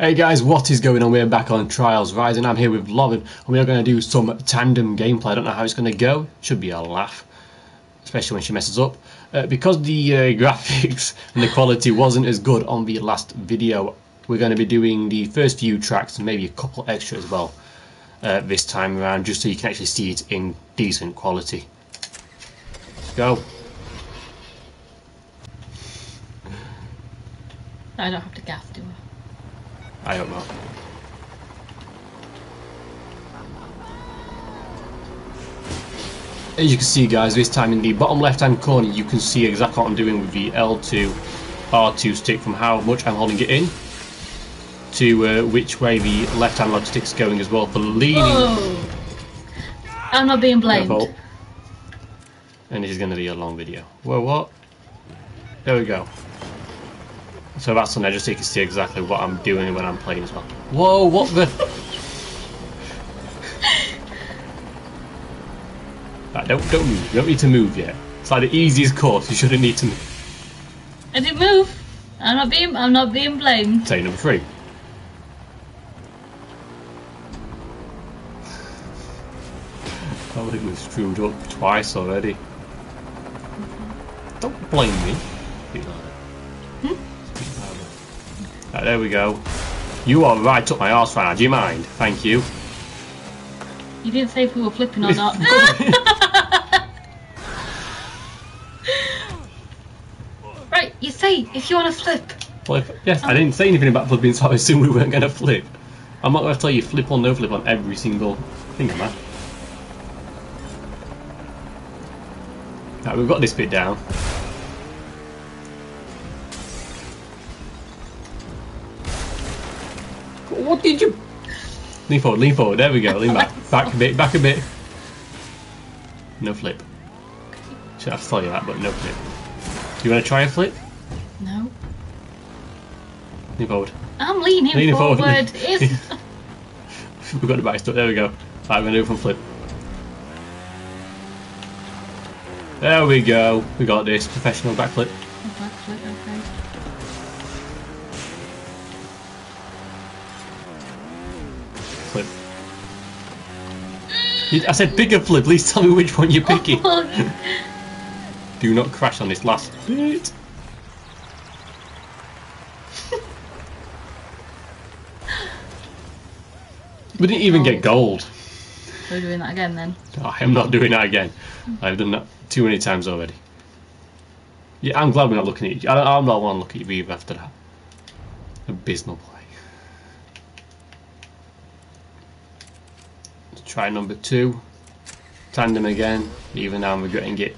Hey guys, what is going on? We're back on Trials Rising. I'm here with Lauren, and we are going to do some tandem gameplay. I don't know how it's going to go. Should be a laugh, especially when she messes up. Uh, because the uh, graphics and the quality wasn't as good on the last video, we're going to be doing the first few tracks and maybe a couple extra as well uh, this time around, just so you can actually see it in decent quality. Let's go. I don't have to gaff, do I? I hope not. As you can see guys, this time in the bottom left hand corner you can see exactly what I'm doing with the L2 R2 stick from how much I'm holding it in to uh, which way the left hand log stick's going as well for leaning. Oh! I'm not being blamed. Careful. And this is going to be a long video. Whoa, what? There we go. So that's on there just so you can see exactly what I'm doing when I'm playing as well. Whoa, what the? right, don't, don't move. You don't need to move yet. It's like the easiest course. You shouldn't need to move. I didn't move. I'm not being. I'm not being blamed. Say number three. I think we've screwed up twice already. Don't blame me. Right, there we go. You are right up my arse right now. Do you mind? Thank you. You didn't say if we were flipping or not. right, you say if you want to flip. Flip. Yes, I didn't say anything about flipping, so I assumed we weren't going to flip. I'm not going to tell you flip or no flip on every single thing, am I? Right, we've got this bit down. What did you... Lean forward, lean forward. There we go. Lean back. Back a bit, back a bit. No flip. Should have to tell you that, but no flip. Do you want to try a flip? No. Lean forward. I'm leaning, Leaning forward. forward. We've got the back stuck. There we go. Right, we're going to do it from flip. There we go. We got this. Professional backflip. Back flip, okay. I said bigger flip. Please tell me which one you're picking. Oh, Do not crash on this last bit. we didn't even get gold. We're doing that again then. Oh, I'm not doing that again. I've done that too many times already. Yeah, I'm glad we're not looking at you. I, I'm not want to look at you either after that. Abysmal play. Let's try number two. Tandem again, even though I'm regretting it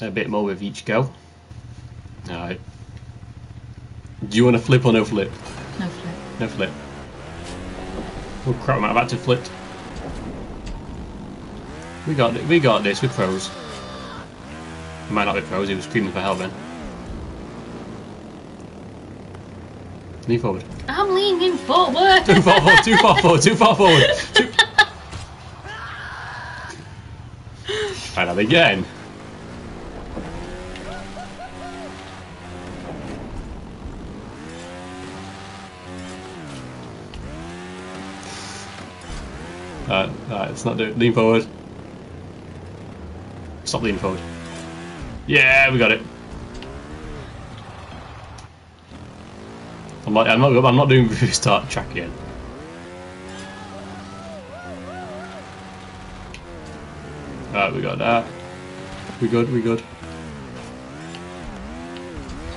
a bit more with each go. Alright. Do you want to flip or no flip? No flip. No flip. Oh crap, I'm about to flip. We got it. We got this. We're pros. Might not be pros. He was screaming for help then. Lean forward. I'm leaning forward. Too far forward. Too far forward. Too far forward. Too... Try that again. Uh, uh, alright, alright, let's not do it. Lean forward. Stop leaning forward. Yeah, we got it. I'm not, I'm not, I'm not doing the start track. Alright, we got that. We good, we good.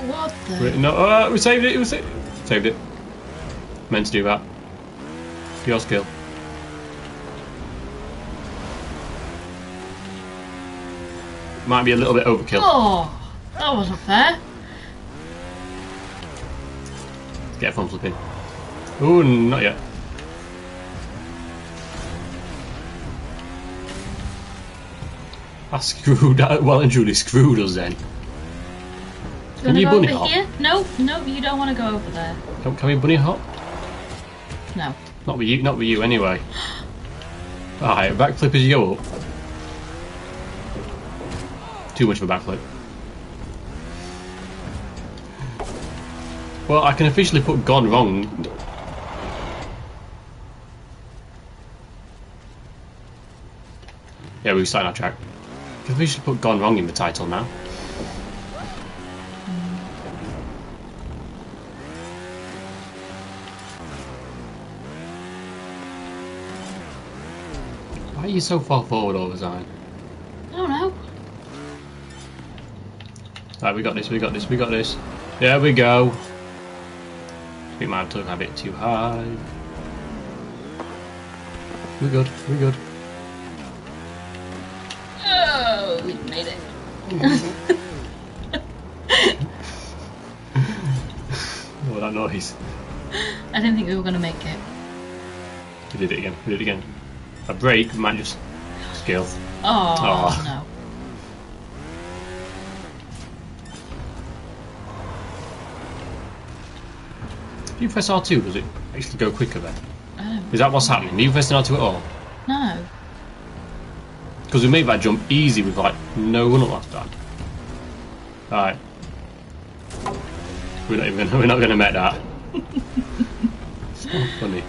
what the? Wait, no, uh, we saved it, we saved, saved it. Meant to do that. Your skill. Might be a little bit overkill. Oh, that wasn't fair. Get a front flip in. Ooh, not yet. I screwed that well and truly screwed us then. Can you bunny hop? here? No, no, you don't want to go over there. Can, can we bunny hop? No. Not with you, not with you anyway. Alright, backflip as you go up. Too much of a backflip. Well, I can officially put gone wrong. Yeah, starting our track. I can officially put gone wrong in the title now. Why are you so far forward all the time? I don't know. Right, we got this, we got this, we got this. There we go. I think my took a bit too high. We're good, we're good. Oh, we made it. Oh, that noise. I didn't think we were going to make it. We did it again, we did it again. A break might just skill. Oh, Aw. no. If you press R2, does it actually go quicker then? Oh, Is that what's happening? Are you pressing R2 at all? no. Because we made that jump easy with like no one last time. Alright. We're not even gonna, we're not gonna make that. so funny.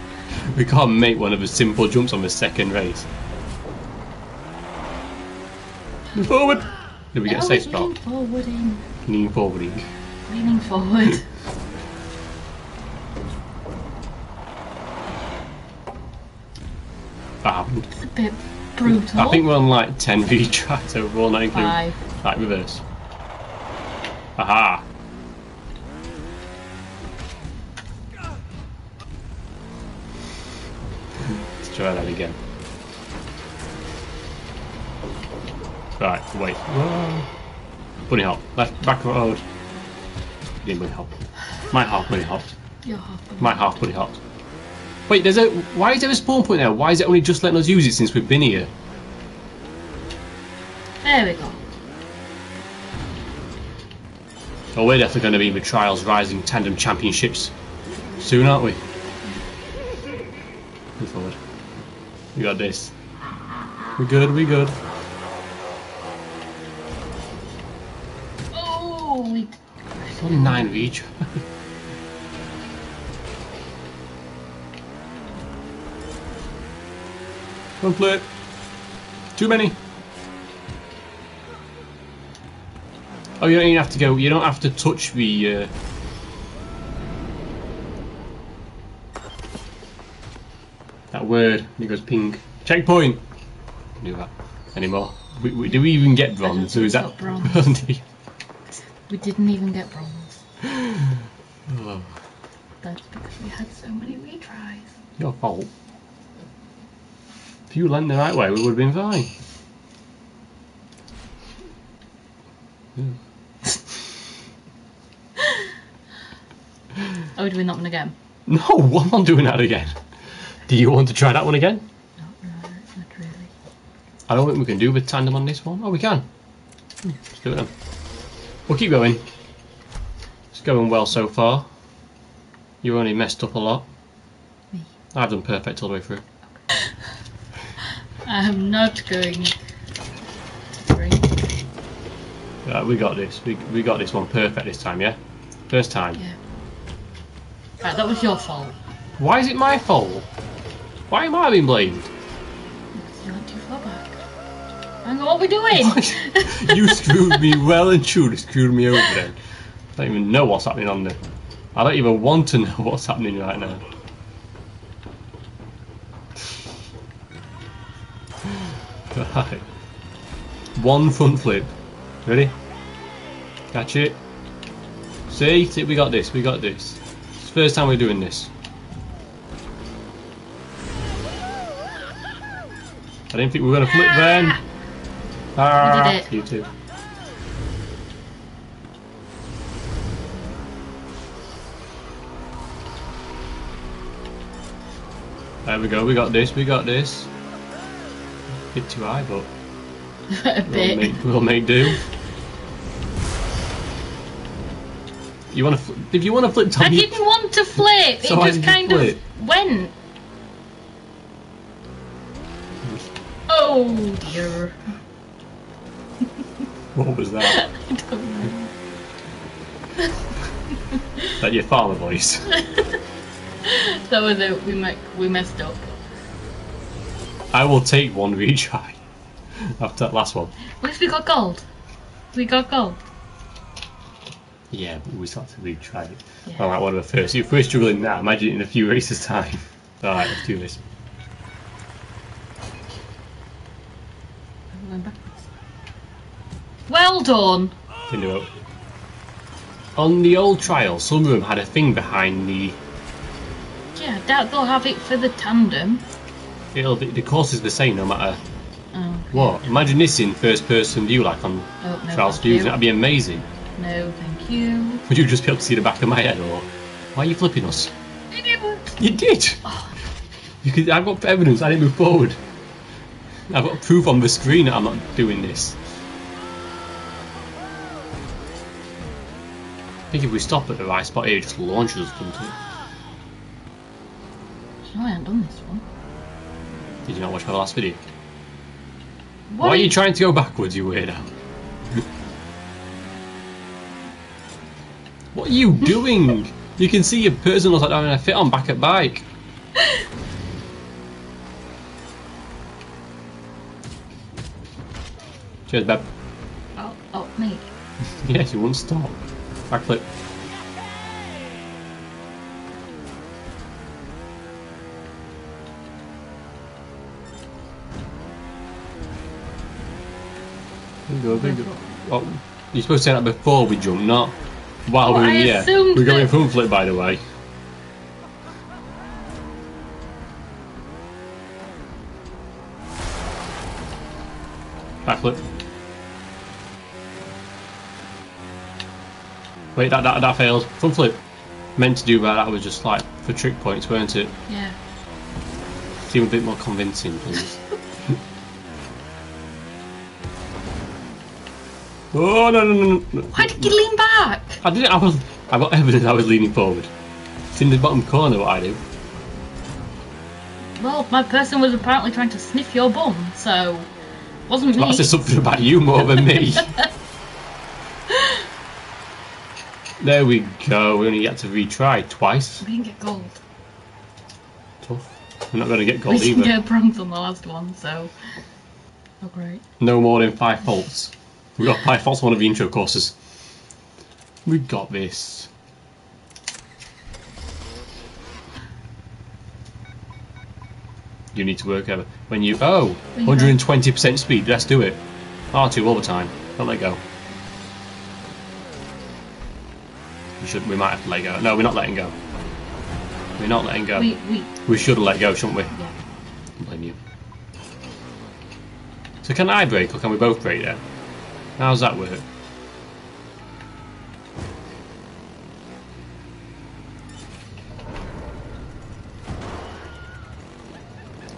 We can't make one of the simple jumps on the second race. Forward! Did we get a safe spot? forwarding. Leaning forwarding. Leaning forward. Ah, It's a bit brutal. I think we're on like 10 V tracks overall, not including. Five. Right, reverse. Aha! Let's try that again. Right, wait. Whoa. Bunny hop. Left, back road. Yeah, bunny hop. My half bunny hop. You're half the My half bunny hop. Wait, there's a. Why is there a spawn point there? Why is it only just letting us use it since we've been here? There we go. Oh, we're definitely going to be the Trials Rising Tandem Championships soon, aren't we? Move forward. We got this. We good, we good. Oh, we. It's only nine of each. One flip. Too many. Oh, you don't even have to go. You don't have to touch the. Uh... That word. It goes ping. Checkpoint. Can't Do that anymore. We, we, do we even get bronze? So is that bronze? We didn't even get bronze. oh, That's because we had so many retries. your fault. If you landed the right way, we would have been fine. Are we doing that one again? No, I'm not doing that again. Do you want to try that one again? No, no, not really. I don't think we can do with tandem on this one. Oh, we can. Let's do it then. We'll keep going. It's going well so far. You only messed up a lot. Me. I've done perfect all the way through. I'm not going to drink. Right, we got this. We, we got this one perfect this time, yeah? First time. Yeah. Right, that was your fault. Why is it my fault? Why am I being blamed? Because you went too far back. Hang on, what are we doing? you screwed me well and truly screwed me over then. I don't even know what's happening on there. I don't even want to know what's happening right now. Right. One front flip. Ready? Catch it. See? See, we got this, we got this. It's the first time we're doing this. I didn't think we were going to flip then. Ah, did it. You too. There we go, we got this, we got this. Bit too high, but a we'll bit. make, we'll make do. You want to? If you want to flip, I didn't want to flip. So it just kind flip? of went. Oh dear. What was that? I don't know. that your father voice. That was it. We we messed up. I will take one retry after that last one. At least we got gold. We got gold. Yeah, but we start to retry it. Yeah. Alright, one of the first. If we're struggling now, imagine in a few races' time. Alright, let's do this. We're going backwards. Well done. On the old trial, some of them had a thing behind the. Yeah, I doubt they'll have it for the tandem. It'll be, the course is the same no matter Oh, what. Imagine this in first person view, like on oh no. Thank Fusion. That'd be amazing. No, thank you. Would you just be able to see the back of my head, or why are you flipping us? I didn't. You did. You could, I've got evidence. I didn't move forward. I've got proof on the screen that I'm not doing this. I think if we stop at the right spot here, it just launches us, doesn't it? No, I haven't done this one. Did you not watch my last video? Why are you trying to go backwards, you weirdo? what are you doing? you can see your person looks like having a fit on back at bike. Cheers, Beb. Oh, oh, me. Yes, you won't stop. Backflip. Bingo, bingo. Oh, you're supposed to say that before we jump, not while Well, we're in the air. We're going that- front flip, by the way. Backflip. Wait, that, that that failed. Front flip. Meant to do that. That was just like for trick points, weren't it? Yeah. Seem a bit more convincing, please. Oh no no no no! Why did you lean back? I didn't. I was. I got evidence. I was leaning forward. It's in the bottom corner. What I do. Well, my person was apparently trying to sniff your bum, so wasn't me. That says something about you more than me. there we go. We only had to retry twice. We didn't get gold. Tough. We're not going to get gold We gold didn't either. get bronze on the last one, so. Oh, great. No more than five faults. We got faults one of the intro courses. We got this. You need to work over when you oh 120% speed. Let's do it. R2 all the time. Don't let go. We should. We might have to let go. No, we're not letting go. We're not letting go. We, we, We should have let go, shouldn't we? yeah. Don't blame you. So can I break or can we both break then? How does that work?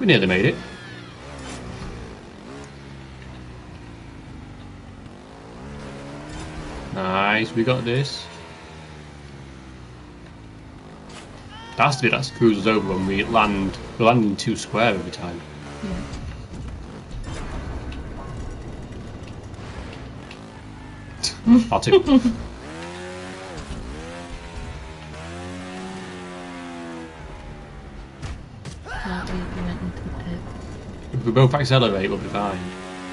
We nearly made it. Nice, we got this. That's the bit that screws us over when we land. We're landing too square every time. yeah. I'll take. If we both accelerate, we'll be fine.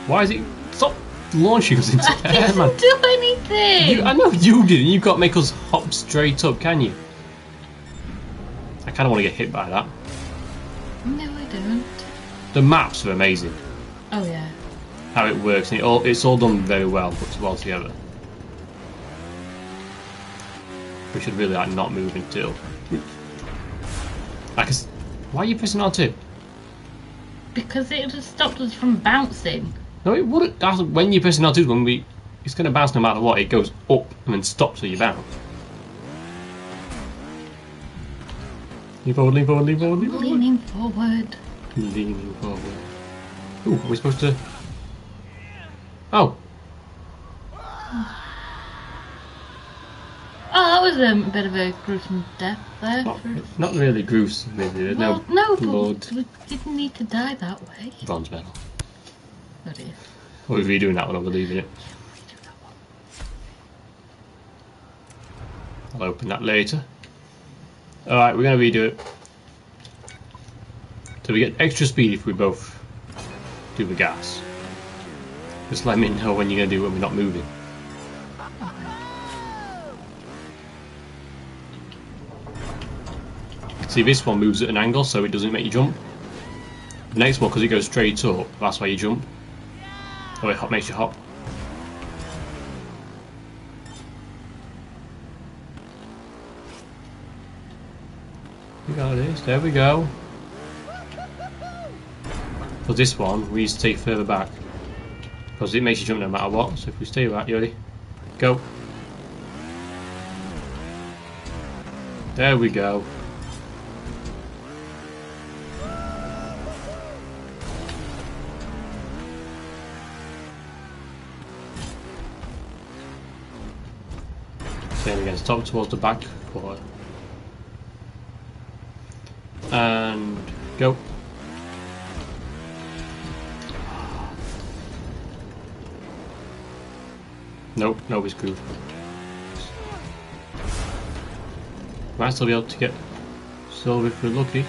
Why is it? Stop launching us into the air, man. Do anything! You, I know you didn't. You can't make us hop straight up, can you? I kind of want to get hit by that. No, I don't. The maps are amazing. Oh, yeah. How it works, and it all, it's all done very well, put well together. We should really like not move until. Like, why are you pressing R2? Because it just stopped us from bouncing. No, it wouldn't. That's when you're pressing R2 when we. It's going to bounce no matter what. It goes up and then stops so you bounce. Lean forward, lean forward, lean forward, lean forward. Leaning forward. Leaning forward. Ooh, are we supposed to. Oh, Oh, was a bit of a gruesome death there. not, not really gruesome, maybe. Well, no no, blood. we didn't need to die that way. Bronze medal. Oh dear. Are we redoing that one or we're leaving it? I'll open that later. Alright, we're going to redo it. So we get extra speed if we both do the gas. Just let me know when you're going to do it when we're not moving. See, this one moves at an angle so it doesn't make you jump. The next one, because it goes straight up, that's why you jump. Oh, it makes you hop. We got this, there we go. For this one, we need to stay further back. Because it makes you jump no matter what, so if we stay back, you ready? Go. There we go. Same again, stop towards the back quarter. And go. Nope, nobody's screwed. Might still be able to get silver if we're lucky.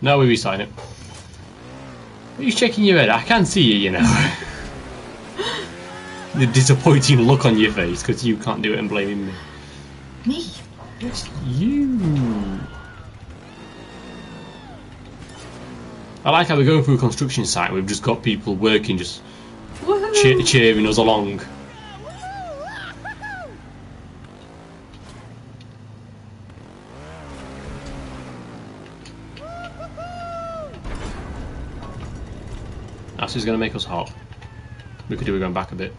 No, we resign it. Are you shaking your head? I can't see you, you know. the disappointing look on your face because you can't do it and blaming me. Me? It's you. I like how we're going through a construction site. We've just got people working, just cheer- cheering us along. That's just going to make us hot. We could do it going back a bit.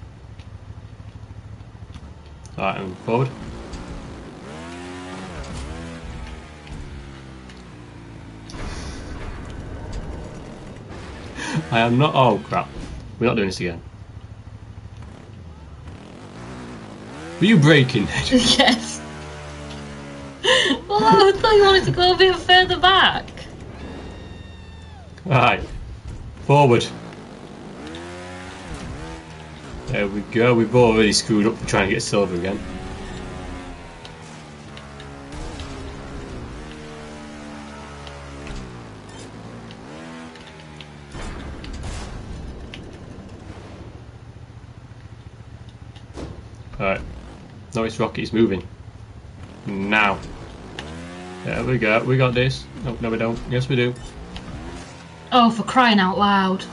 Alright, and forward. I am not. Oh crap. We're not doing this again. Were you breaking? yes. well, I thought you wanted to go a bit further back. Alright. Forward. There we go. We've already screwed up trying to get silver again. Alright. No, it's rocket. It's moving. Now. There we go. We got this. No, no, we don't. Yes, we do. Oh, for crying out loud.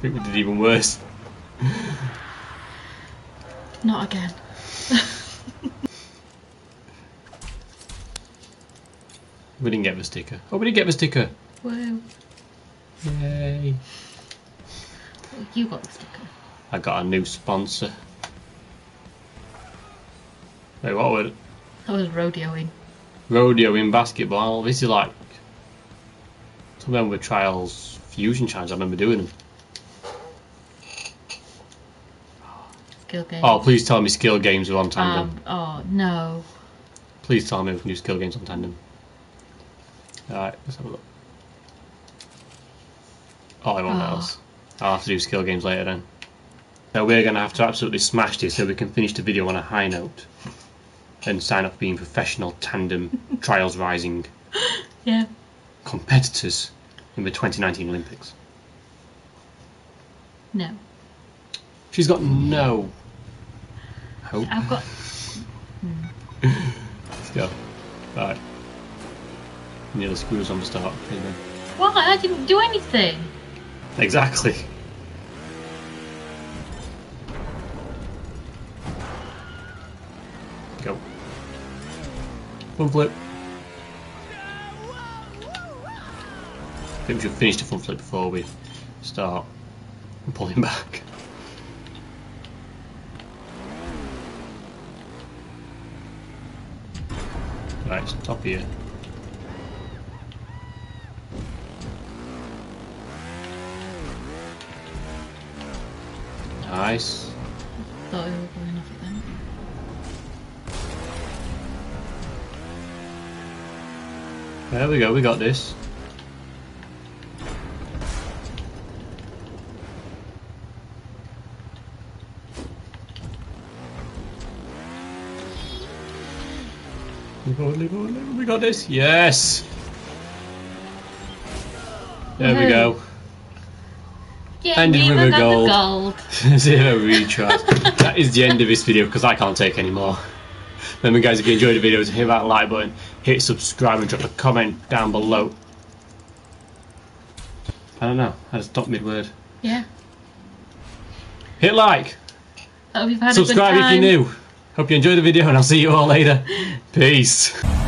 I think we did even worse. Not again. We didn't get the sticker. Oh, we didn't get the sticker. Whoa. Yay. You got the sticker. I got a new sponsor. Wait, what were I was rodeoing. rodeo in basketball? This is like some of them were trials fusion challenge. I remember doing them. Skill game. Oh, please tell me skill games are on tandem. Um, oh, no. Please tell me we can do skill games on tandem. Alright, let's have a look. Oh, I won't let Oh. us. I'll have to do skill games later then. So we're going to have to absolutely smash this so we can finish the video on a high note. And sign up being professional tandem trials rising Yeah. competitors in the 2019 Olympics. No. She's got no I've got. Let's go. Right. Nearly screws on the start. Go. What? I didn't do anything. Exactly. Go. Front flip. I think we should finish the front flip before we start pulling back. Right, so top here. Nice. Thought we were going off it then. There we go, we got this. Forward, leave forward, leave forward. We got this. Yes. There we go. Yeah, Ended we with a gold. gold. Zero retries. that is the end of this video because I can't take any more. Remember, guys, if you enjoyed the video, hit that like button, hit subscribe, and drop a comment down below. I don't know. I just stopped mid word. Yeah. Hit like, Hope you've had subscribe if you're new. Hope you enjoyed the video, and I'll see you all later. Peace.